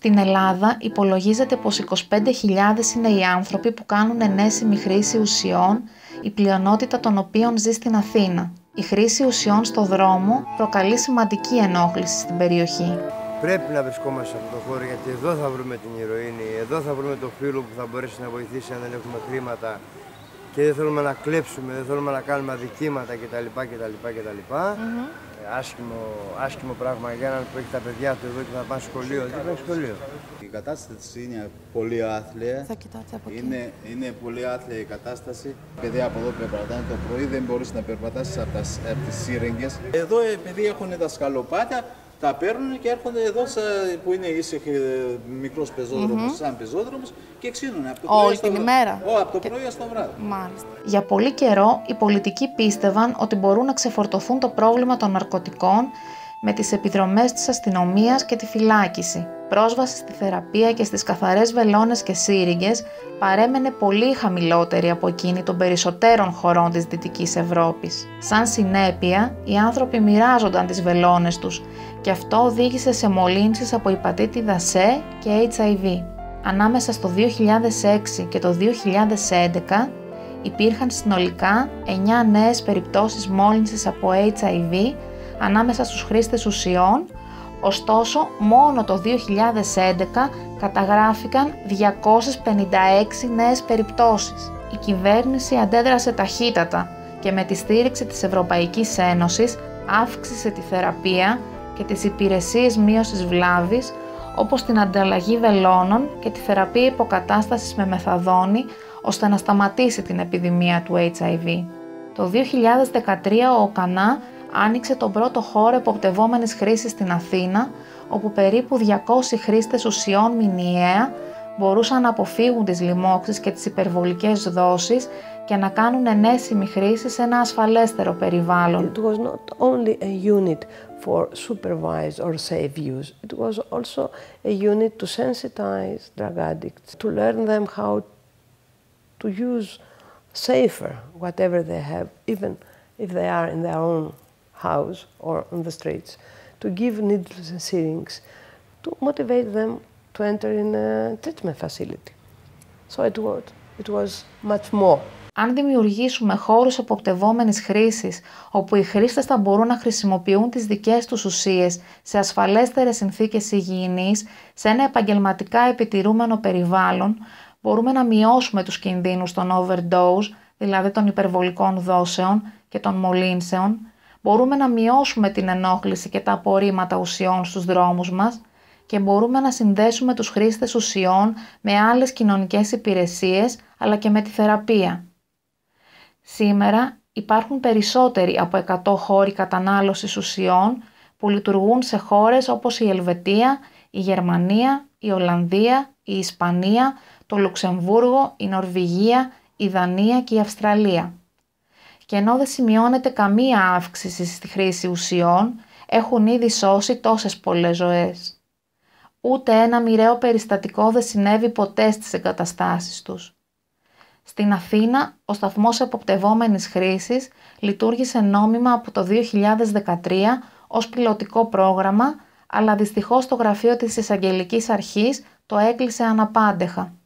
Στην Ελλάδα υπολογίζεται πως 25.000 είναι οι άνθρωποι που κάνουν ενέσιμη χρήση ουσιών, η πλειονότητα των οποίων ζει στην Αθήνα. Η χρήση ουσιών στο δρόμο προκαλεί σημαντική ενόχληση στην περιοχή. Πρέπει να βρισκόμαστε σε αυτό το χώρο γιατί εδώ θα βρούμε την ηρωίνη, εδώ θα βρούμε το φίλο που θα μπορέσει να βοηθήσει αν δεν έχουμε χρήματα και δεν θέλουμε να κλέψουμε, δεν θέλουμε να κάνουμε αδικήματα κτλ. κτλ, κτλ. Mm-hmm. Άσχημο, άσχημο πράγμα για έναν που έχει τα παιδιά του εδώ και θα πάει σχολείο. Δεν πάει σχολείο; Η κατάσταση είναι πολύ άθλια. Θα κοιτάτε από εκεί. Είναι, είναι πολύ άθλια η κατάσταση. Παιδιά από εδώ περπατάνε το πρωί, δεν μπορείς να περπατάσεις από, από τις σύρεγγε. Εδώ επειδή έχουν τα σκαλοπάτια, τα παίρνουν και έρχονται εδώ που είναι ήσυχοι μικρός πεζόδρομος, mm -hmm. σαν πεζόδρομος και ξύνουν από το Όλη την ημέρα. Ό, από το πρωί το βράδυ. Μάλιστα. Για πολύ καιρό οι πολιτικοί πίστευαν ότι μπορούν να ξεφορτωθούν το πρόβλημα των ναρκωτικών με τις επιδρομές της αστυνομίας και τη φυλάκιση. Πρόσβαση στη θεραπεία και στις καθαρές βελόνες και σύριγγες παρέμενε πολύ χαμηλότερη από εκείνη των περισσότερων χωρών της Δυτικής Ευρώπης. Σαν συνέπεια, οι άνθρωποι μοιράζονταν τις βελόνες τους και αυτό οδήγησε σε μολύνσεις από υπατήτηδα C και HIV. Ανάμεσα στο 2006 και το 2011 υπήρχαν συνολικά 9 νέες περιπτώσεις μόλυνσης από HIV ανάμεσα στους χρήστες ουσιών, ωστόσο μόνο το 2011 καταγράφηκαν 256 νέες περιπτώσεις. Η κυβέρνηση αντέδρασε ταχύτατα και με τη στήριξη της Ευρωπαϊκής Ένωσης αύξησε τη θεραπεία και τις υπηρεσίες μείωσης βλάβης όπως την ανταλλαγή βελόνων και τη θεραπεία υποκατάστασης με μεθαδόνη ώστε να σταματήσει την επιδημία του HIV. Το 2013 ο ΟΚΑΝΑ άνοιξε τον πρώτο χώρο εποπτευόμενης χρήσης στην Αθήνα, όπου περίπου 200 χρήστες ουσιών μηνιαία μπορούσαν να αποφύγουν τις λοιμώξεις και τις υπερβολικές δόσεις και να κάνουν ενέσιμη χρήση σε ένα ασφαλέστερο περιβάλλον. It was not only a unit for supervised or safe use, it was also a unit to sensitize drug addicts, to learn them how to use safer whatever they have, even if they are in their own house or on the streets, to give needles and syringes, to motivate them to enter in a treatment facility. So it was, it was much more. Αν δημιουργήσουμε χώρους εποπτευόμενης χρήσης, όπου οι χρήστες θα μπορούν να χρησιμοποιούν τις δικές τους ουσίες σε ασφαλέστερες συνθήκες υγιεινής, σε ένα επαγγελματικά επιτηρούμενο περιβάλλον, μπορούμε να μειώσουμε τους κινδύνους των overdose, δηλαδή των υπερβολικών δόσεων και των μολύνσεων, μπορούμε να μειώσουμε την ενόχληση και τα απορρίμματα ουσιών στους δρόμους μας και μπορούμε να συνδέσουμε τους χρήστες ουσιών με άλλες κοινωνικές υπηρεσίες αλλά και με τη θεραπεία. Σήμερα υπάρχουν περισσότεροι από 100 χώροι κατανάλωσης ουσιών που λειτουργούν σε χώρες όπως η Ελβετία, η Γερμανία, η Ολλανδία, η Ισπανία, το Λουξεμβούργο, η Νορβηγία, η Δανία και η Αυστραλία και ενώ δεν σημειώνεται καμία αύξηση στη χρήση ουσιών, έχουν ήδη σώσει τόσες πολλές ζωές. Ούτε ένα μοιραίο περιστατικό δεν συνέβη ποτέ στις εγκαταστάσεις τους. Στην Αθήνα, ο σταθμός εποπτευόμενης χρήσης λειτουργήσε νόμιμα από το 2013 ως πιλωτικό πρόγραμμα, αλλά δυστυχώς το γραφείο της Εισαγγελικής Αρχής το έκλεισε αναπάντεχα.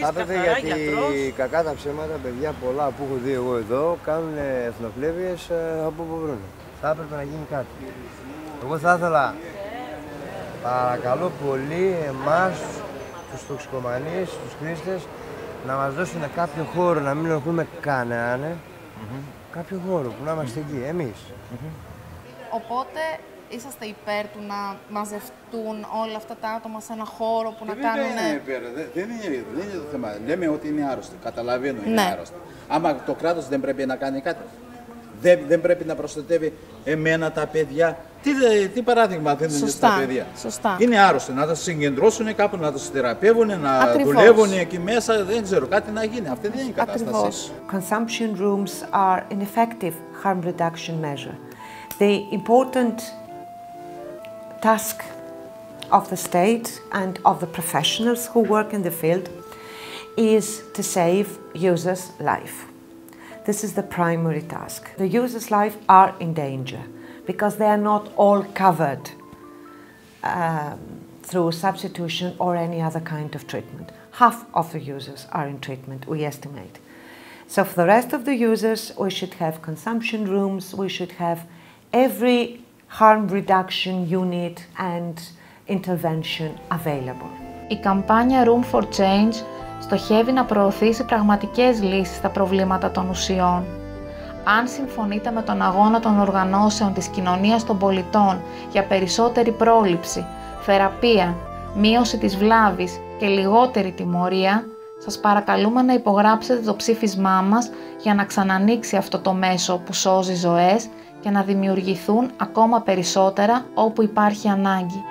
Θα έπρεπε γιατί γιατρός. κακά τα ψέματα, παιδιά πολλά που έχω δει εγώ εδώ κάνουν εθνοκλέβειες ε, από όπου βρουν. Θα έπρεπε να γίνει κάτι. Εγώ θα ήθελα, παρακαλώ πολύ εμάς, τους τοξικομανείς, τους χρήστες, να μας δώσουν κάποιο χώρο, να μην ενοχλούμε κανέναν, mm -hmm. κάποιο χώρο που να είμαστε εκεί, εμείς. Mm -hmm. Οπότε είσαστε υπέρ του να μαζευτούν όλα αυτά τα άτομα σε ένα χώρο που να κάνουν. Δεν είναι υπέρ, δεν είναι, δεν είναι το θέμα. Λέμε ότι είναι άρρωστο. Καταλαβαίνω είναι ναι. άρρωστο. Άμα το κράτος δεν πρέπει να κάνει κάτι, δεν, δεν πρέπει να προστατεύει εμένα τα παιδιά. Τι, τι παράδειγμα δίνουν στα παιδιά; Σωστά. Είναι άρρωστο. Να τα συγκεντρώσουν κάπου, να του θεραπεύουν, να Ακριβώς. δουλεύουν εκεί μέσα. Δεν ξέρω, κάτι να γίνει. Αυτή δεν είναι η κατάσταση. Ακριβώς. Consumption rooms are an effective harm reduction measure. The important task of the state and of the professionals who work in the field is to save users' life. This is the primary task. The users' life are in danger because they are not all covered um, through substitution or any other kind of treatment. Half of the users are in treatment, we estimate. So for the rest of the users, we should have consumption rooms, we should have every harm reduction unit and intervention available. Η καμπάνια Room for Change στοχεύει να προωθήσει πραγματικές λύσεις στα προβλήματα των ουσιών. Αν συμφωνείτε με τον αγώνα των οργανώσεων της κοινωνίας των πολιτών για περισσότερη πρόληψη, θεραπεία, μείωση της βλάβης και λιγότερη τιμωρία, σας παρακαλούμε να υπογράψετε το ψήφισμά μας για να ξανανοίξει αυτό το μέσο που σώζει ζωές και να δημιουργηθούν ακόμα περισσότερα όπου υπάρχει ανάγκη.